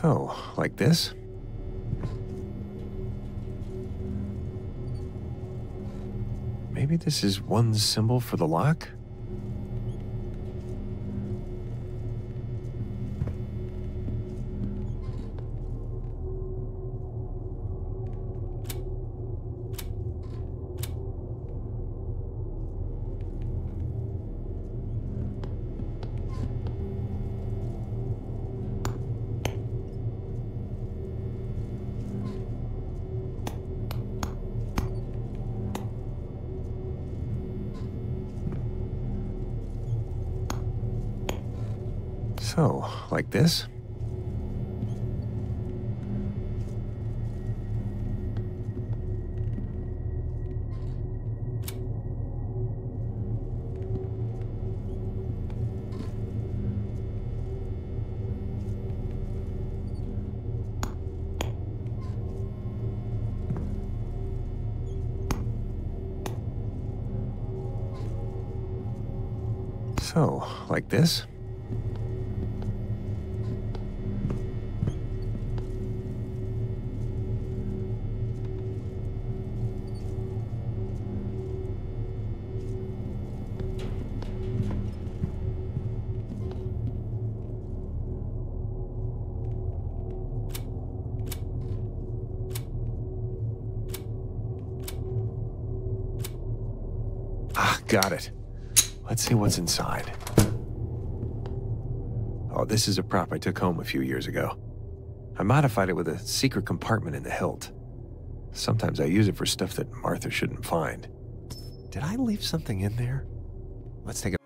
So, like this? Maybe this is one symbol for the lock? So, like this? So, like this? Got it. Let's see what's inside. Oh, this is a prop I took home a few years ago. I modified it with a secret compartment in the hilt. Sometimes I use it for stuff that Martha shouldn't find. Did I leave something in there? Let's take a